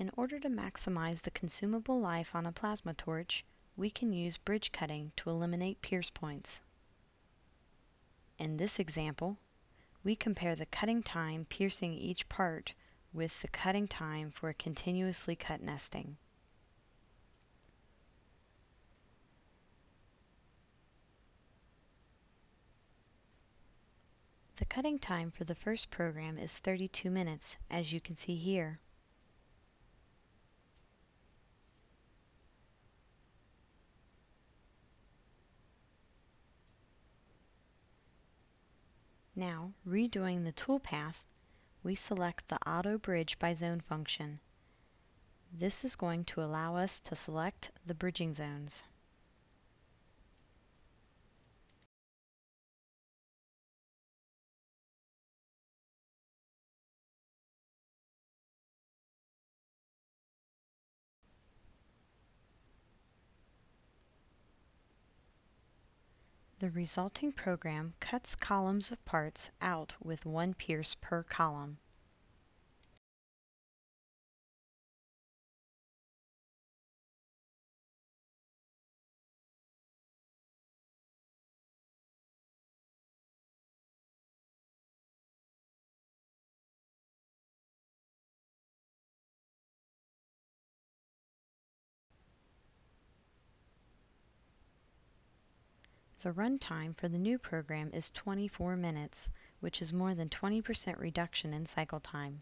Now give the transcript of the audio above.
In order to maximize the consumable life on a plasma torch, we can use bridge cutting to eliminate pierce points. In this example, we compare the cutting time piercing each part with the cutting time for a continuously cut nesting. The cutting time for the first program is 32 minutes, as you can see here. Now, redoing the toolpath, we select the Auto Bridge by Zone function. This is going to allow us to select the bridging zones. The resulting program cuts columns of parts out with one pierce per column. The runtime for the new program is 24 minutes, which is more than 20% reduction in cycle time.